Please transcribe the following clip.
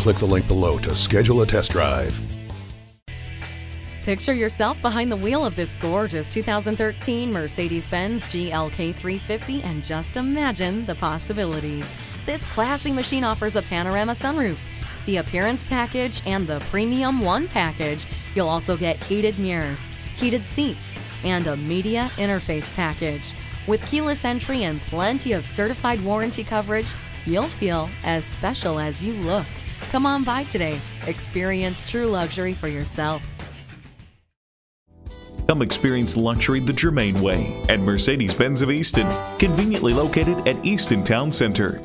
click the link below to schedule a test drive. Picture yourself behind the wheel of this gorgeous 2013 Mercedes-Benz GLK 350 and just imagine the possibilities. This classy machine offers a panorama sunroof, the appearance package, and the Premium One package. You'll also get heated mirrors, heated seats, and a media interface package. With keyless entry and plenty of certified warranty coverage, you'll feel as special as you look. Come on by today. Experience true luxury for yourself. Come experience luxury the Germain way at Mercedes-Benz of Easton, conveniently located at Easton Town Center.